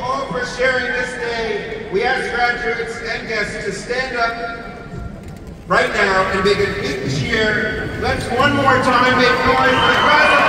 all for sharing this day. We ask graduates and guests to stand up right now and make a big cheer. Let's one more time make noise for the graduates.